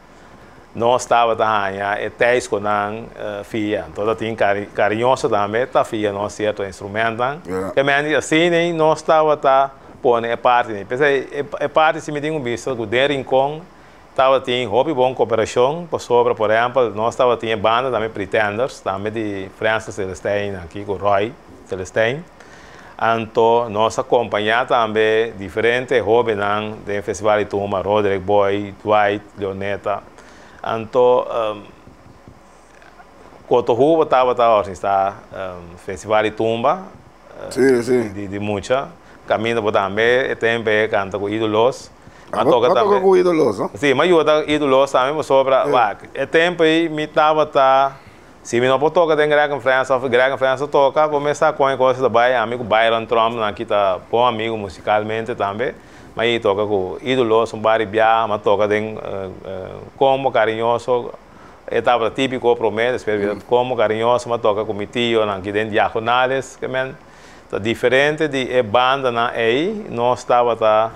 nós estava também e tais com nan uh, fia, então tem cari carinhoso também tá fia nós certo instrumento, yeah. que men assim nem nós estava tá pone é parte, né, pensei é parte se me tem um visto o der rincón estava tem hobby bom cooperação, por sobre por exemplo nós estava tinha banda também Pretenders, também de Francis Celestine aqui com Roy Celestine Anto nós acompanhamos também diferentes jovens do Festival de Tumba, Roderick Boy, Dwight, Leoneta. Anto, um, Cotohuba estava está um, Festival de Tumba, sim, sim. De, de muita. Caminho também, também canta com ídolos. Mas ah, toca também. com ídolos, não? Sim, mas eu ídolos também, sobre, é. tempo aí, me estava, se me não pode tocar tem Greg França, Greg França toca, começar com a coisa da Bahia, amigo Byron Trump, aqui tá bom amigo musicalmente também, mas ele toca com ídolos, um bar bia, mas toca tem uh, uh, como carinhoso, etapa típico promete, mm. como carinhoso, mas toca com meu tio, aqui tem diagonales, que men, tá diferente de é banda na aí, nós estava tá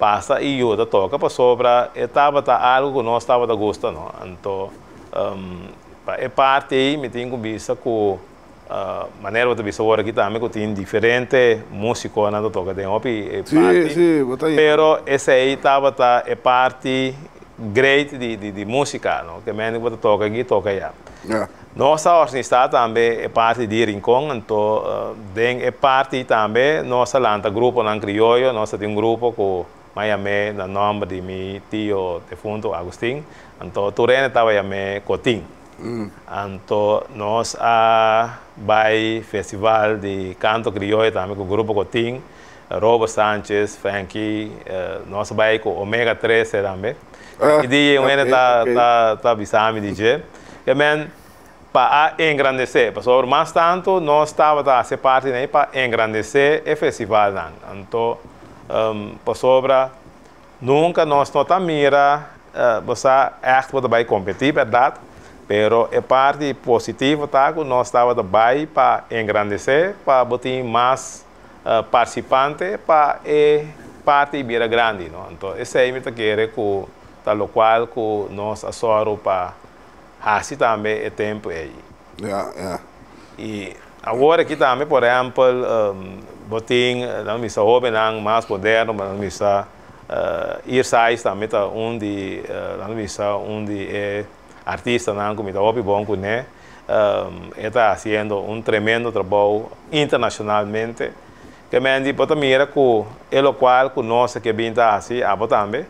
passa e eu toca para sobra, etapa tá algo que nós estava da gosto, não, então um, é parte aí, me tenho vista com a maneira de vista agora aqui também que tem diferente músico na toca tem opi é parte sim, sim, pero esse aí estava tá é parte great de, de, de música não que menos que toca aqui toca já yeah. nossa organização também é parte de Rincón então uh, é parte também nossa lanta grupo na criollo nossa tem um grupo com Miami no nome de meu tio defunto Agustin então Turene estava chamando Cotim Mm. Anto nós a vai festival de canto crioulo também com o grupo Cotim, Robo Sanchez, Frankie, uh, nós vai com Omega 13 também. Ah, e dia okay, tá okay. tá tá bisami DJ. E men para engrandecer, para mais tanto nós estava a ser parte né para engrandecer o festival. Então um, para sobra nunca nós não tá mira uh, você é que vai competir, verdade? Pero é parte positiva, tá? Que nós estava também para engrandecer, para botar mais uh, participantes, para é parte vira grande, não? Então, esse é o que quer que tal qual que nós assoro para assim também é tempo aí. Yeah, yeah. E agora aqui também, por exemplo, um, botim, não me sabe, não mais moderno, não me sabe, uh, ir sais também tá onde, uh, não me sabe, onde é artista não comida opi bom né está fazendo um tremendo trabalho internacionalmente que me andi para mira que é o qual que nós que tá assim a também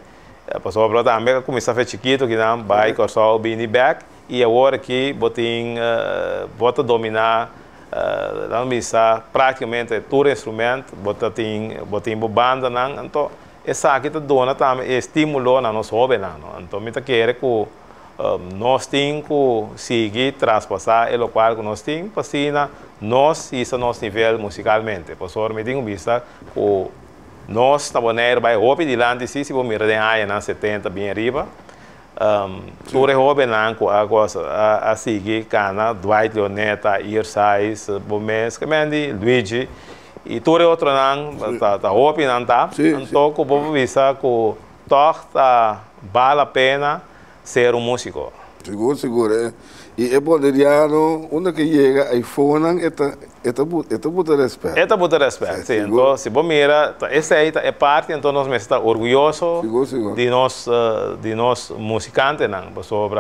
passou para também começar a fazer chiquito que não vai com só o bini back e agora aqui uh, bota dominar uh, na missa praticamente todo instrumento bota tem botem banda não então essa aqui tá dona também estímulo na nossa hobby não então me tá querer que nós temos que seguir transpassar o qual que nós temos para nós isso nosso nível musicalmente. Por isso me tenho vista que nós na vai hobby de lá se vamos mirar em na 70 bem arriba. Um, nan ko agos a, a sigi kana Dwight Leoneta, Irsais, Bomes, Kemendi, Luigi. E ture outro nan ta ta hobe nan ta. Então ko bobo visa ko toch ta vale a pena ser um músico. Seguro, seguro. É. E é boliviano, onde que chega, aí foram, esta, buta respeito. Esta buta respeito, sim. Então, se você mira, essa aí é parte, então nós estamos orgulhosos de nós, uh, de nós musicantes, sobre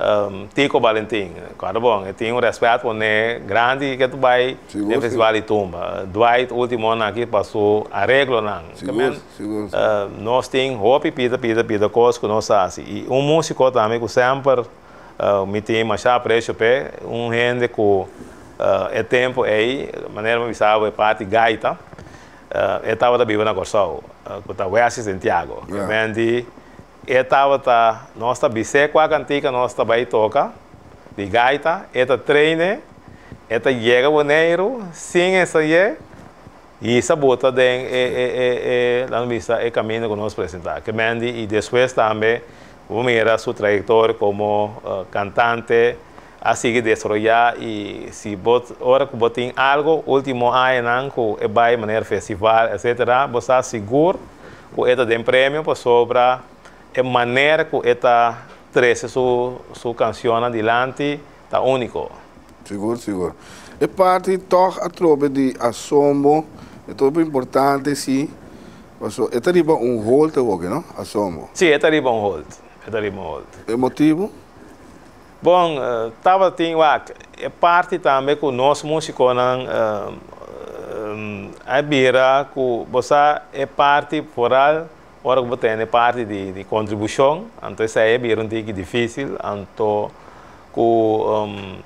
um, Tico Valentim. Claro, bom, eu tenho um respeito por ele grande que tu vai no Festival de Tumba. Dwight, último ano aqui, passou arreglo, não. Seguro. Uh, nós temos roupa, pida, pida, pida, coisas que nós fazemos. E um músico também que sempre uh, mi tem machar preço pé um rende que uh, é tempo aí maneira me sabe é parte gaita uh, eu estava da biba na Corsol uh, que estava em Santiago yeah. Mendi eu estava tá nós tá bise com a cantica nós tá vai toca de gaita eta treine eta chega boneiro sim essa é e essa bota de é é é lá no missa é caminho que nós apresentar que mendi e depois também mira su trayectoria como uh, cantante, así que desarrollar y si vos ahora que vos tienes algo último año que va a maneira festival, etc., vos estás seguro que este tem prêmio para sobre a maneira que esta trece su, su canção adiante está único. Seguro, seguro. E parte toch a trobe de assombro, é tudo importante, sim. É tariba um hold não? Assombro. Sim, é tariba um hold. É motivo? Bom, estava uh, tem é parte também que o nosso músico não uh, um, é bira que você é parte foral ora você é parte de, de contribuição então isso é um difícil então um,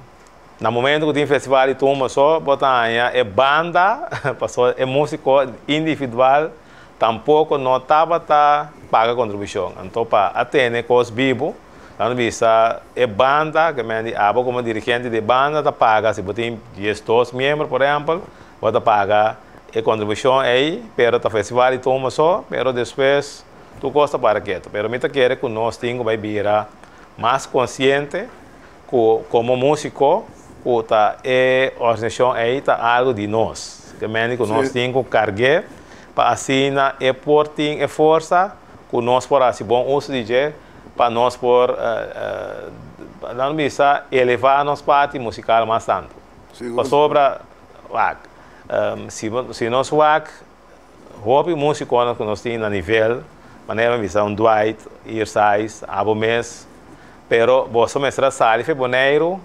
no momento que tem festival de turma só botar é banda passou é músico individual tampouco não estava tá paga contribuição. Então, para atender coisas vivo, não vista é banda, que me abo como dirigente de banda, tá paga, se você tem 10 membros, por exemplo, você paga a contribuição aí, pero tá festival e toma só, pero depois tu gosta para quieto. Pero me quer que nós temos vai virar mais consciente que como músico, que tá é organização aí tá algo de nós. Que me que nós temos carregar para assim é porting é força que nós por assim bom uso de para nós por uh, uh, não bisa elevar nossa parte musical mais tanto para sobra um, se se nós wak hobby músico que nós temos a nível maneira bisa um Dwight Irsais Abomes pero você mestra sali fe boneiro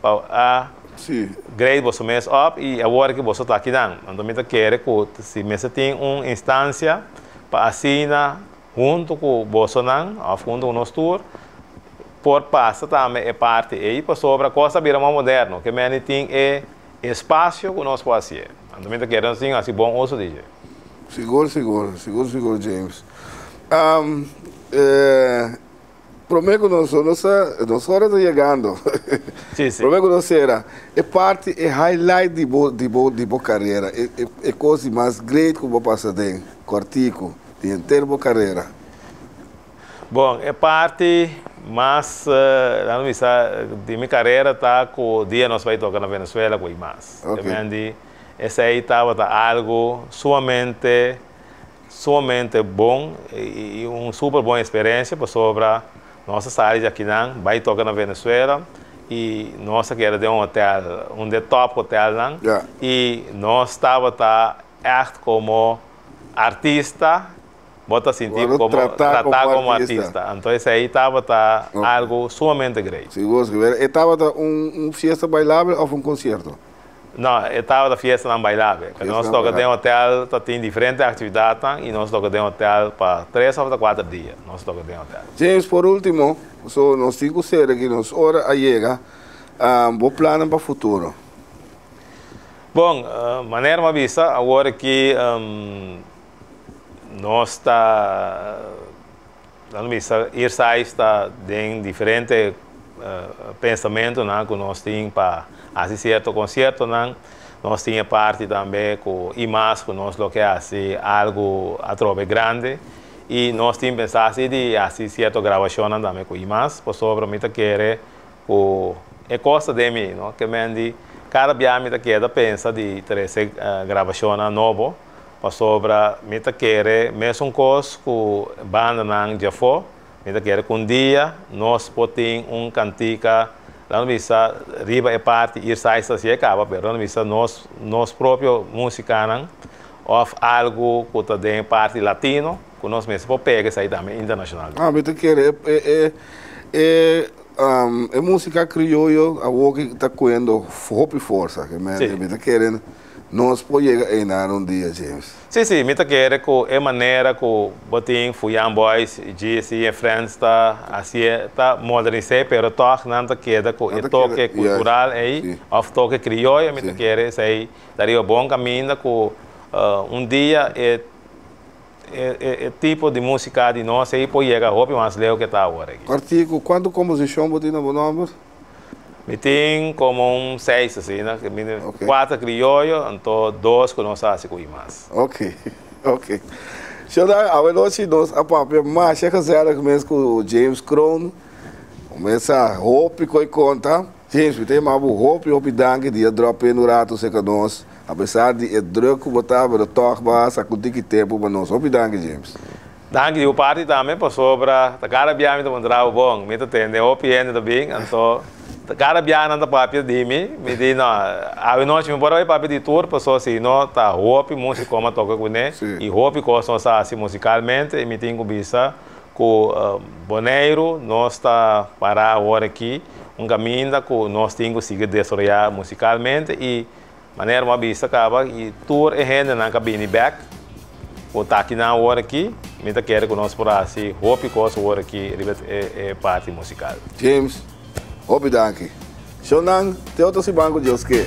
para Sim. Grade você mês up e agora que você está aqui dando. Então, me quer que se você tem uma instância para assinar junto com você não, junto com o nosso tour, por passa também é parte aí para sobre a coisa vira mais moderno, que me tem é espaço que nós podemos fazer. Então, me quer assim, assim bom uso de Seguro, seguro, seguro, seguro, James. Um, é, prometo nós nossa nossa hora está chegando sim, sim. prometo nós era é parte é highlight de bo de bo de boa carreira é, é, é coisa mais grande que vou passar de cortico de inteira boa carreira bom é parte mas uh, missa de minha carreira tá com o dia nós vai tocar na Venezuela com mais okay. esse aí estava tá algo somente somente bom e, e uma super boa experiência para sobre nossa saída de aqui não, vai tocar na Venezuela e nossa que era de um hotel, um de top hotel não, yeah. e nós estava tá como artista, bota sentir Bueno, como tratar tratar, como como, artista. artista. Então aí estava tá Ok. algo sumamente grande. seguro seguro estava um um fiesta bailável ou um concerto Não, estava da festa não bailável. Nós tocamos em hotel, tá, tem diferentes atividades e nós tocamos em hotel para três ou quatro dias. Nós em hotel. James, por último, so, nós temos que ser aqui, nós hora a chega, um, bom plano para o futuro. Bom, uh, maneira uma vista, agora que um, nós está, não vista, ir está em diferentes uh, pensamentos né, que nós temos para assim certo concerto, né, nós tínhamos parte também com IMAS, que nós lo que assim algo a trove grande e nós tínhamos pensado assim de assim certa gravação também com IMAS, por sobre mim querer o é coisa de mim, não, que me cada viagem me queda pensa de essa uh, gravação novo, por sobre me querer mesmo coisa com banda não já foi, me querer com um dia nós podemos um cantica. Lá no visa riba é parte ir sai se acaba, mas no visa nós nós próprio música não of algo que tem parte latino, que nós mesmo isso aí também internacional. Ah, me querer é, é, é um, é música criolla, a que está coendo e força, que me está querendo nós podemos chegar um dia, James. Sim, sim, me querendo que é maneira que botem Fuyan Boys, GC e Friends está assim, está modernizado, mas toque não está querendo que é toque cultural aí, of toque criolla, me sei, daria um bom caminho que uh, um dia é é, é, é, tipo de música de nós aí pode chegar a mais leu que está agora aqui. Artigo, quanto composição tem no número? Me tem como um seis assim, né? Okay. Quatro criollo, então dois que com mais. Ok, ok. Deixa eu dar a velocidade nós a papel mais chega zero começa com o James Crown. Começa a hope com conta. James, tem mais o hope, hope dangue, dia drop no rato, que nós. Apesar de é druk botar para toch ba sa kutik tempo para nós. Obrigado, James. Danke, o parte também para sobra. Ta cara biame to mandar bom. Me to tende o piano também, então cara biana anda papi di mi, me di no. A noite me bora papi di tour para só se no tá hopi música como toca com né. E hopi costa sa assim musicalmente e me tenho bisa com uh, Boneiro, nós está para agora aqui um caminho que nós temos que desarrollar musicalmente e maneira uma vista acaba e tour e renda na cabine back o tá aqui na hora aqui me tá quer que nós por assim hope que a hora aqui é, é parte musical James hope danke. Shonan te outro se banco de os que